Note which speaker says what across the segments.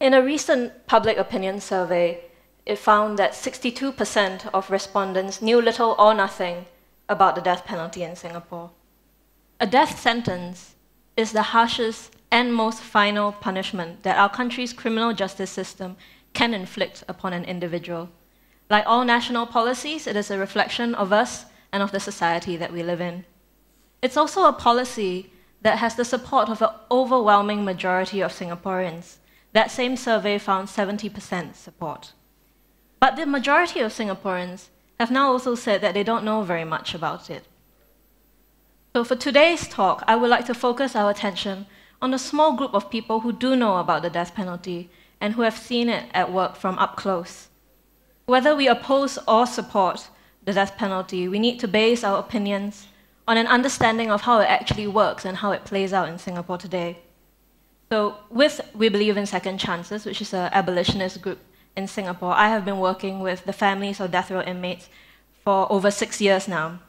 Speaker 1: In a recent public opinion survey, it found that 62% of respondents knew little or nothing about the death penalty in Singapore. A death sentence is the harshest and most final punishment that our country's criminal justice system can inflict upon an individual. Like all national policies, it is a reflection of us and of the society that we live in. It's also a policy that has the support of an overwhelming majority of Singaporeans. That same survey found 70% support. But the majority of Singaporeans have now also said that they don't know very much about it. So, for today's talk, I would like to focus our attention on a small group of people who do know about the death penalty and who have seen it at work from up close. Whether we oppose or support the death penalty, we need to base our opinions on an understanding of how it actually works and how it plays out in Singapore today. So, with We Believe in Second Chances, which is an abolitionist group in Singapore, I have been working with the families of death row inmates for over six years now.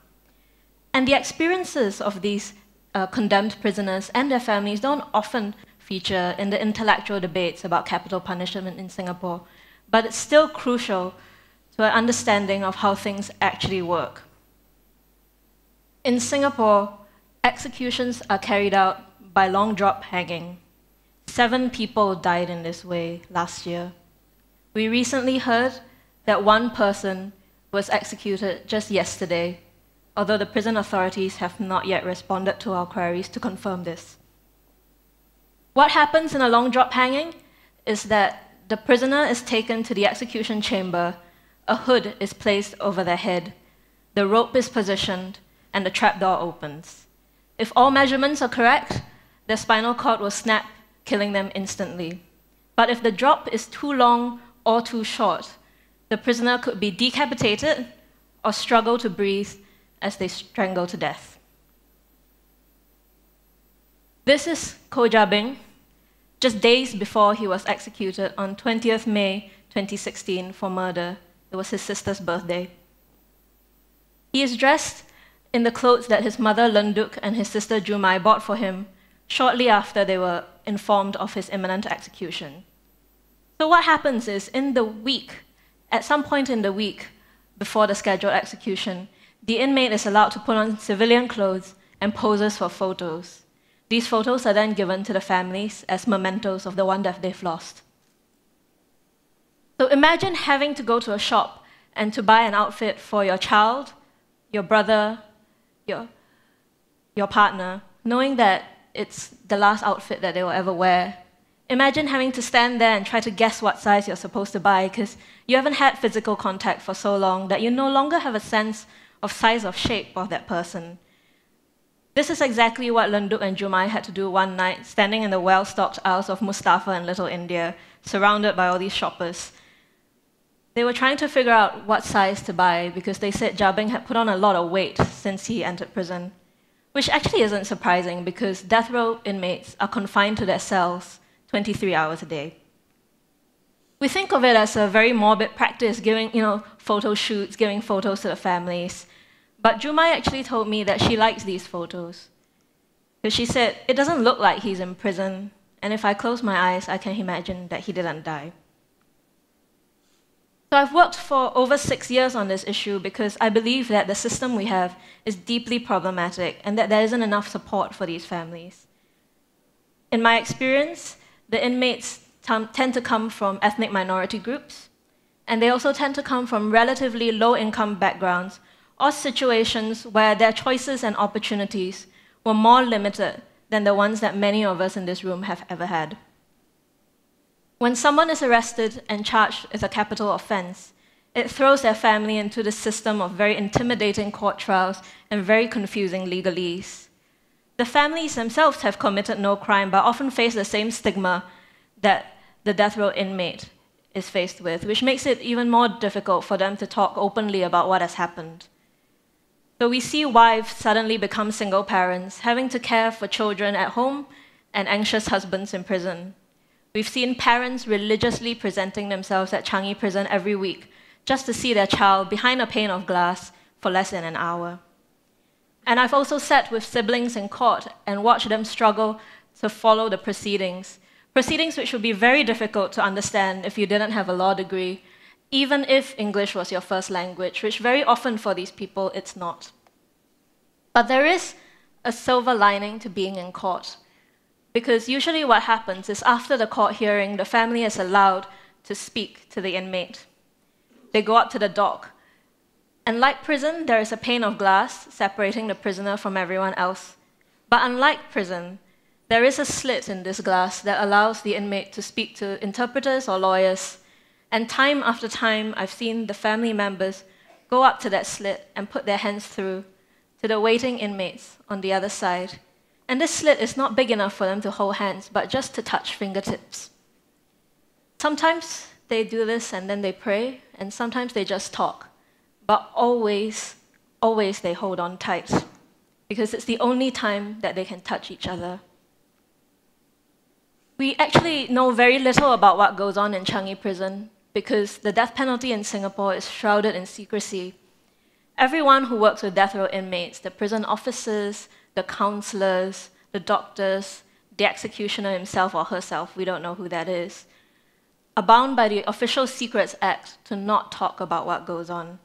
Speaker 1: And the experiences of these uh, condemned prisoners and their families don't often feature in the intellectual debates about capital punishment in Singapore, but it's still crucial to an understanding of how things actually work. In Singapore, executions are carried out by long drop hanging. Seven people died in this way last year. We recently heard that one person was executed just yesterday although the prison authorities have not yet responded to our queries to confirm this. What happens in a long drop hanging is that the prisoner is taken to the execution chamber, a hood is placed over their head, the rope is positioned, and the trapdoor opens. If all measurements are correct, their spinal cord will snap, killing them instantly. But if the drop is too long or too short, the prisoner could be decapitated or struggle to breathe as they strangle to death. This is Kho Jabing, just days before he was executed on 20th May 2016 for murder. It was his sister's birthday. He is dressed in the clothes that his mother Lenduk and his sister Jumai bought for him shortly after they were informed of his imminent execution. So, what happens is in the week, at some point in the week before the scheduled execution, the inmate is allowed to put on civilian clothes and poses for photos. These photos are then given to the families as mementos of the one that they've lost. So imagine having to go to a shop and to buy an outfit for your child, your brother, your, your partner, knowing that it's the last outfit that they will ever wear. Imagine having to stand there and try to guess what size you're supposed to buy because you haven't had physical contact for so long that you no longer have a sense of size of shape of that person. This is exactly what Lenduk and Jumai had to do one night, standing in the well stocked aisles of Mustafa and Little India, surrounded by all these shoppers. They were trying to figure out what size to buy because they said Jabing had put on a lot of weight since he entered prison. Which actually isn't surprising because death row inmates are confined to their cells 23 hours a day. We think of it as a very morbid practice, giving you know, photo shoots, giving photos to the families. But Jumai actually told me that she likes these photos. Because she said, it doesn't look like he's in prison, and if I close my eyes, I can imagine that he didn't die. So I've worked for over six years on this issue because I believe that the system we have is deeply problematic and that there isn't enough support for these families. In my experience, the inmates tend to come from ethnic minority groups, and they also tend to come from relatively low income backgrounds or situations where their choices and opportunities were more limited than the ones that many of us in this room have ever had. When someone is arrested and charged with a capital offense, it throws their family into the system of very intimidating court trials and very confusing legalese. The families themselves have committed no crime but often face the same stigma that the death row inmate is faced with, which makes it even more difficult for them to talk openly about what has happened. So we see wives suddenly become single parents, having to care for children at home and anxious husbands in prison. We've seen parents religiously presenting themselves at Changi prison every week just to see their child behind a pane of glass for less than an hour. And I've also sat with siblings in court and watched them struggle to follow the proceedings Proceedings which would be very difficult to understand if you didn't have a law degree, even if English was your first language, which very often for these people it's not. But there is a silver lining to being in court. Because usually what happens is after the court hearing, the family is allowed to speak to the inmate. They go up to the dock. And like prison, there is a pane of glass separating the prisoner from everyone else. But unlike prison, there is a slit in this glass that allows the inmate to speak to interpreters or lawyers. And time after time, I've seen the family members go up to that slit and put their hands through to the waiting inmates on the other side. And this slit is not big enough for them to hold hands, but just to touch fingertips. Sometimes they do this and then they pray, and sometimes they just talk. But always, always they hold on tight, because it's the only time that they can touch each other. We actually know very little about what goes on in Changi prison because the death penalty in Singapore is shrouded in secrecy Everyone who works with death row inmates, the prison officers, the counselors, the doctors, the executioner himself or herself, we don't know who that is, are bound by the Official Secrets Act to not talk about what goes on.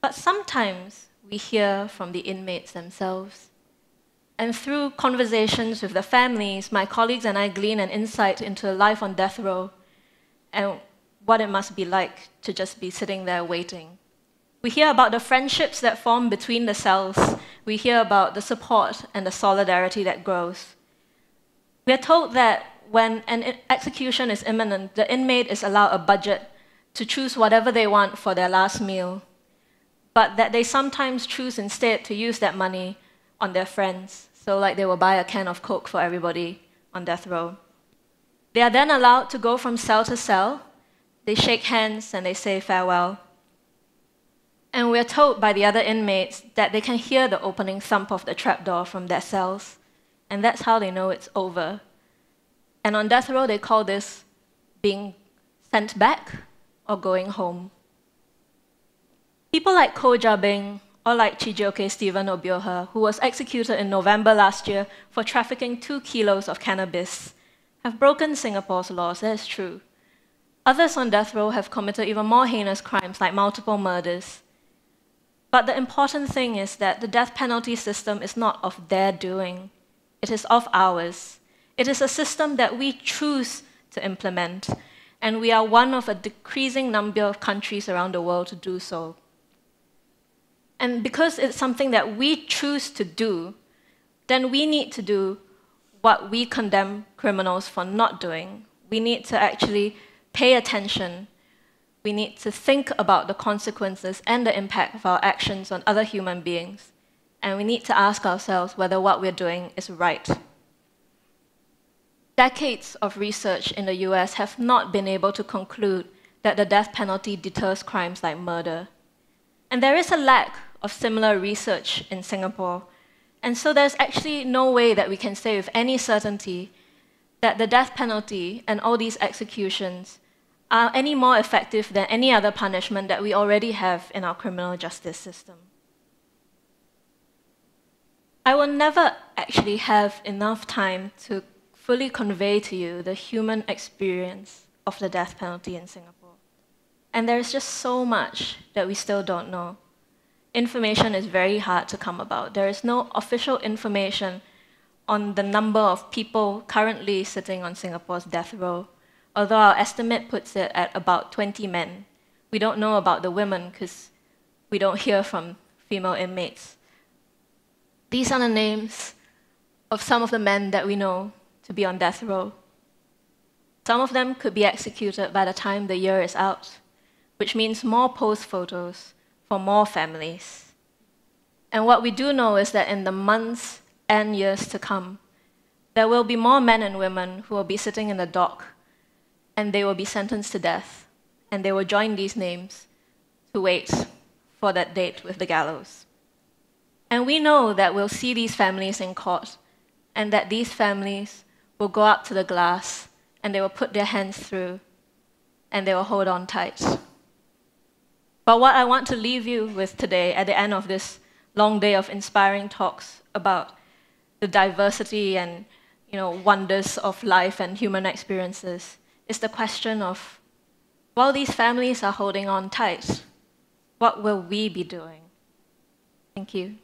Speaker 1: But sometimes we hear from the inmates themselves. And through conversations with the families, my colleagues and I glean an insight into life on death row and what it must be like to just be sitting there waiting. We hear about the friendships that form between the cells. We hear about the support and the solidarity that grows. We are told that when an execution is imminent, the inmate is allowed a budget to choose whatever they want for their last meal, but that they sometimes choose instead to use that money on their friends. So, like they will buy a can of Coke for everybody on death row. They are then allowed to go from cell to cell. They shake hands and they say farewell. And we're told by the other inmates that they can hear the opening thump of the trapdoor from their cells, and that's how they know it's over. And on death row, they call this being sent back or going home. People like Kho Jabing or like Chijioke Stephen Obioha, who was executed in November last year for trafficking two kilos of cannabis, have broken Singapore's laws, that is true. Others on death row have committed even more heinous crimes like multiple murders. But the important thing is that the death penalty system is not of their doing, it is of ours. It is a system that we choose to implement, and we are one of a decreasing number of countries around the world to do so. And because it's something that we choose to do, then we need to do what we condemn criminals for not doing. We need to actually pay attention we need to think about the consequences and the impact of our actions on other human beings. And we need to ask ourselves whether what we're doing is right. Decades of research in the US have not been able to conclude that the death penalty deters crimes like murder. And there is a lack of similar research in Singapore. And so there's actually no way that we can say with any certainty that the death penalty and all these executions are any more effective than any other punishment that we already have in our criminal justice system. I will never actually have enough time to fully convey to you the human experience of the death penalty in Singapore. And there's just so much that we still don't know. Information is very hard to come about. There is no official information on the number of people currently sitting on Singapore's death row although our estimate puts it at about 20 men. We don't know about the women because we don't hear from female inmates. These are the names of some of the men that we know to be on death row. Some of them could be executed by the time the year is out, which means more post photos for more families. And what we do know is that in the months and years to come, there will be more men and women who will be sitting in the dock and they will be sentenced to death, and they will join these names to wait for that date with the gallows. And we know that we'll see these families in court, and that these families will go up to the glass and they will put their hands through and they will hold on tight. But what I want to leave you with today at the end of this long day of inspiring talks about the diversity and you know, wonders of life and human experiences is the question of while these families are holding on tight, what will we be doing? Thank you.